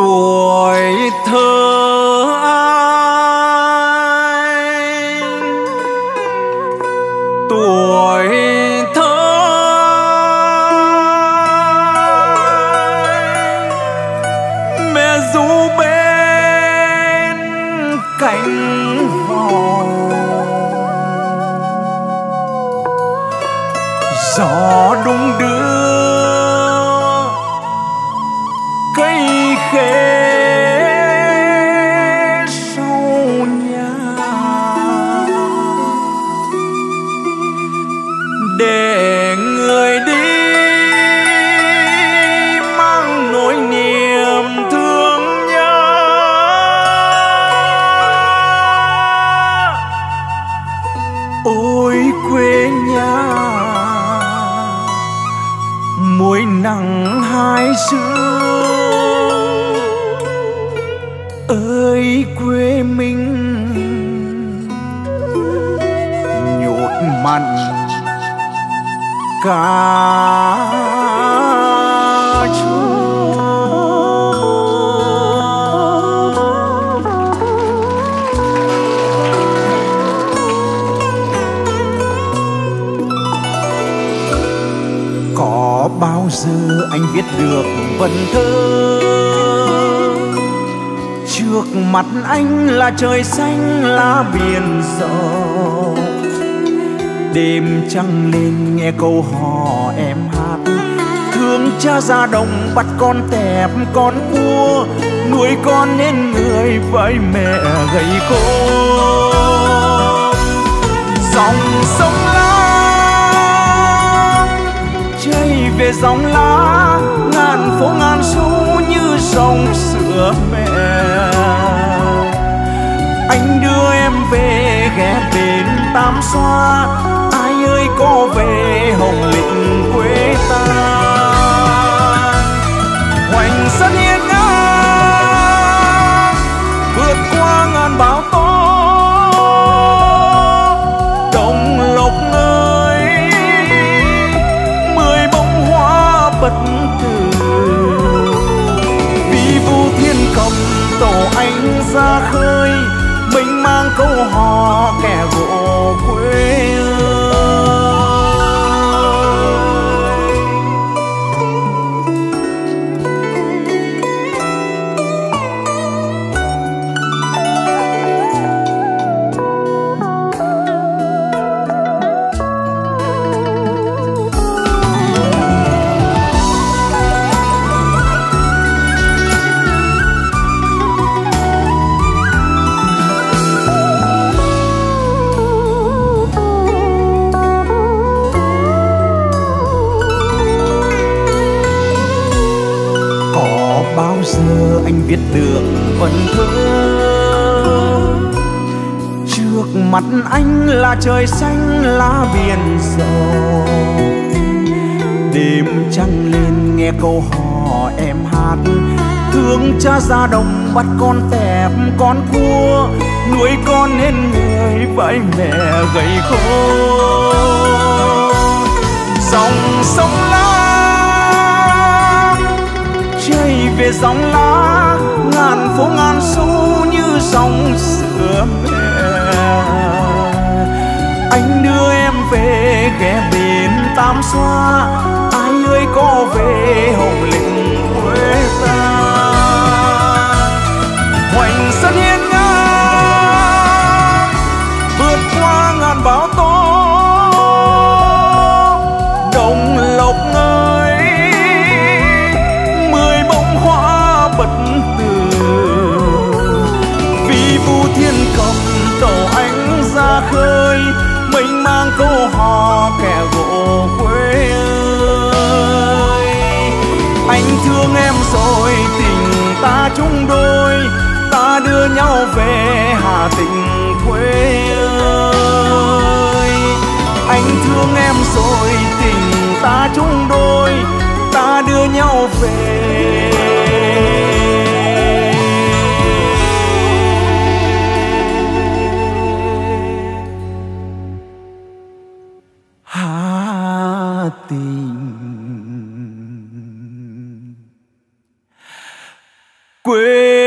tuổi thơ ai tuổi thơ mẹ ru bên cạnh hồ gió đúng đưa muối nặng hai xưa. Ơi quê mình. Nhột mặn. Cả xưa giờ anh viết được vần thơ. Trước mặt anh là trời xanh, lá biển rộng đêm trăng lên nghe câu hò em hát. Thương cha ra đồng bắt con tẹp con cua. Nuôi con nên người với mẹ gầy khô. Về dòng lá, ngàn phố ngàn xu như dòng sữa mẹ. Anh đưa em về ghé bên tam xoa, ai ơi có về hồng ra khơi mình mang câu hò kẻ anh viết được vần thơ. Trước mặt anh là trời xanh, lá biển rộng đêm trăng lên nghe câu hò em hát. Thương cha ra đồng bắt con tẹp con cua. Nuôi con nên người vậy mẹ gầy khô. Dòng sông lá về dòng lá, ngàn phố ngàn xu như dòng sữa mẹ. Anh đưa em về ghé bên tam xoa, ai ơi có về hồng lĩnh quê ta. Hoành sân hiên ngang, vượt qua ngàn bão tố rồi tình ta chung đôi, ta đưa nhau về hà tĩnh, quê ơi. Anh thương em rồi tình ta chung đôi, ta đưa nhau về 鬼